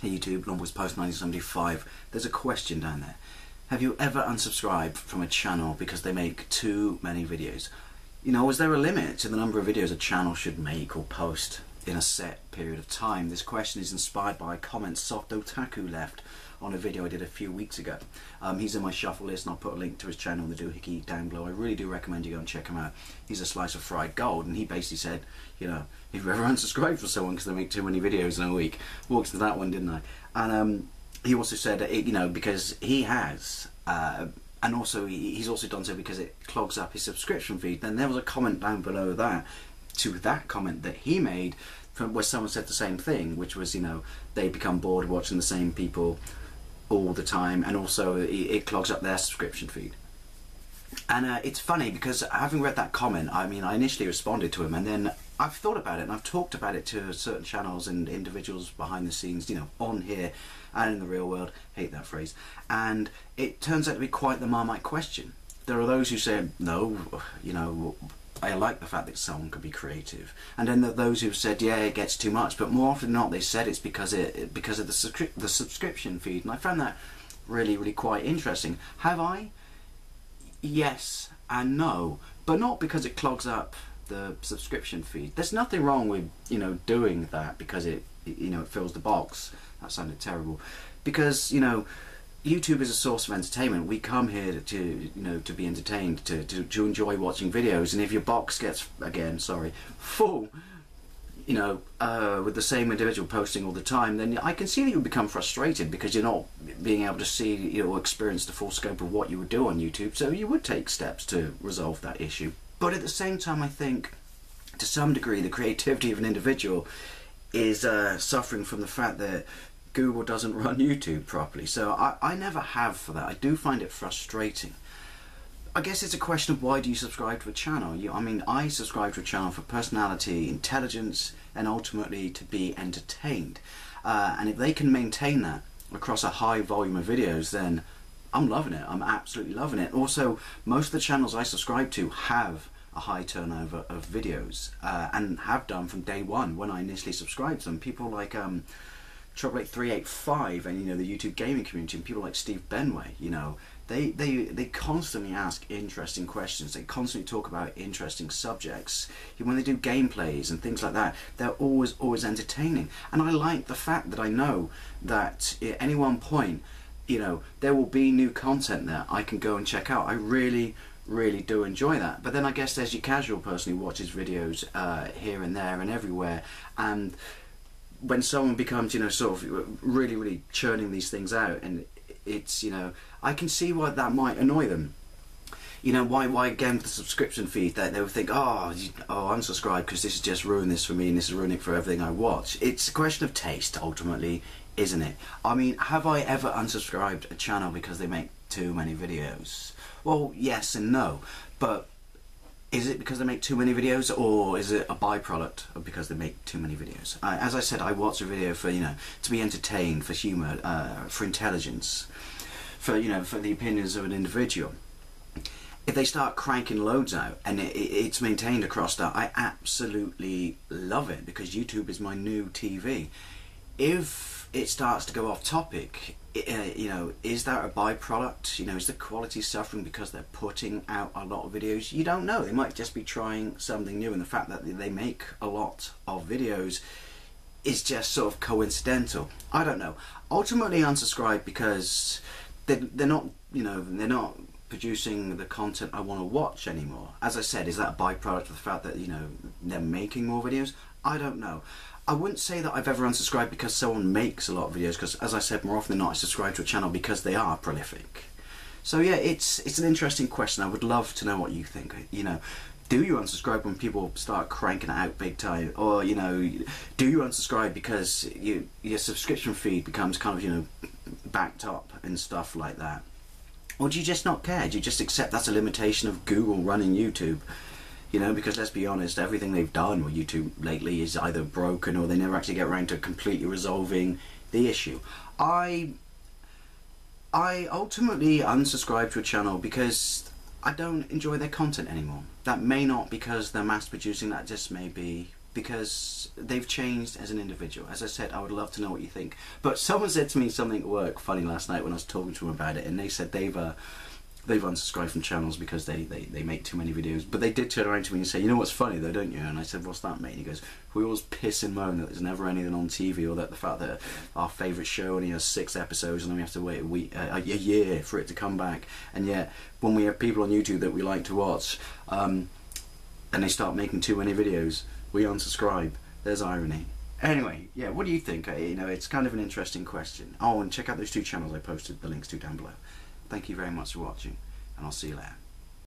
Hey YouTube, Lawnboys Post 1975. There's a question down there. Have you ever unsubscribed from a channel because they make too many videos? You know, is there a limit to the number of videos a channel should make or post in a set period of time? This question is inspired by a comment Soft Otaku left on a video I did a few weeks ago. Um, he's in my shuffle list and I'll put a link to his channel, in The Doohickey, down below. I really do recommend you go and check him out. He's a slice of fried gold and he basically said, you know, if you ever unsubscribed for someone because they make too many videos in a week, walked to that one, didn't I? And um, he also said, it, you know, because he has, uh, and also he, he's also done so because it clogs up his subscription feed. Then there was a comment down below that to that comment that he made from where someone said the same thing, which was, you know, they become bored watching the same people all the time, and also it, it clogs up their subscription feed. And uh, it's funny because having read that comment, I mean, I initially responded to him, and then I've thought about it, and I've talked about it to certain channels and individuals behind the scenes, you know, on here and in the real world. Hate that phrase. And it turns out to be quite the Marmite question. There are those who say, no, you know, I like the fact that someone could be creative, and then those who've said, yeah, it gets too much. But more often than not, they said it's because it because of the subscri the subscription feed, and I found that really, really quite interesting. Have I? Yes and no, but not because it clogs up the subscription feed. There's nothing wrong with you know doing that because it you know it fills the box. That sounded terrible, because you know YouTube is a source of entertainment. We come here to, you know to be entertained, to, to, to enjoy watching videos. And if your box gets again, sorry, full, you know, uh, with the same individual posting all the time, then I can see that you become frustrated because you're not being able to see you know experience the full scope of what you would do on YouTube. So you would take steps to resolve that issue. But at the same time, I think to some degree the creativity of an individual is uh, suffering from the fact that Google doesn't run YouTube properly. So I, I never have for that. I do find it frustrating. I guess it's a question of why do you subscribe to a channel? You, I mean, I subscribe to a channel for personality, intelligence, and ultimately to be entertained. Uh, and if they can maintain that across a high volume of videos, then I'm loving it. I'm absolutely loving it. Also, most of the channels I subscribe to have a high turnover of videos uh, and have done from day one when I initially subscribed to them. People like um, Trouble 385 and you know the YouTube gaming community and people like Steve Benway, you know, they, they, they constantly ask interesting questions. They constantly talk about interesting subjects. When they do gameplays and things like that, they're always, always entertaining. And I like the fact that I know that at any one point, you know, there will be new content there I can go and check out. I really, really do enjoy that. But then I guess there's your casual person who watches videos uh, here and there and everywhere. And when someone becomes, you know, sort of really, really churning these things out, and it's, you know, I can see why that might annoy them. You know, why, why again the subscription feed, that they would think, oh, you, oh, unsubscribe because this has just ruined this for me and this is ruining for everything I watch. It's a question of taste, ultimately, isn't it? I mean, have I ever unsubscribed a channel because they make too many videos? Well, yes and no, but is it because they make too many videos or is it a byproduct of because they make too many videos? As I said, I watch a video for, you know, to be entertained, for humour, uh, for intelligence, for, you know, for the opinions of an individual. If they start cranking loads out and it, it's maintained across that, I absolutely love it because YouTube is my new TV. If it starts to go off topic, Uh, you know, is that a byproduct? You know, is the quality suffering because they're putting out a lot of videos? You don't know. They might just be trying something new, and the fact that they make a lot of videos is just sort of coincidental. I don't know. Ultimately, unsubscribe because they're, they're not, you know, they're not producing the content I want to watch anymore. As I said, is that a byproduct of the fact that, you know, they're making more videos? I don't know. I wouldn't say that I've ever unsubscribed because someone makes a lot of videos because as I said more often than not I subscribe to a channel because they are prolific. So yeah, it's it's an interesting question. I would love to know what you think. You know, do you unsubscribe when people start cranking it out big time, or you know, do you unsubscribe because you your subscription feed becomes kind of you know backed up and stuff like that, or do you just not care? Do you just accept that's a limitation of Google running YouTube? You know, because let's be honest, everything they've done with YouTube lately is either broken or they never actually get around to completely resolving the issue. I I ultimately unsubscribe to a channel because I don't enjoy their content anymore. That may not because they're mass producing, that just may be because they've changed as an individual. As I said, I would love to know what you think. But someone said to me something at work funny last night when I was talking to them about it, and they said they've uh, they've unsubscribed from channels because they, they, they make too many videos. But they did turn around to me and say, you know what's funny though, don't you? And I said, what's that, mate? And he goes, we always piss and moan that there's never anything on TV, or that the fact that our favourite show only has six episodes and then we have to wait a week, uh, a year for it to come back. And yet, when we have people on YouTube that we like to watch, um, and they start making too many videos, we unsubscribe. There's irony. Anyway, yeah, what do you think? Uh, You know, it's kind of an interesting question. Oh, and check out those two channels I posted the links to down below. Thank you very much for watching, and I'll see you later.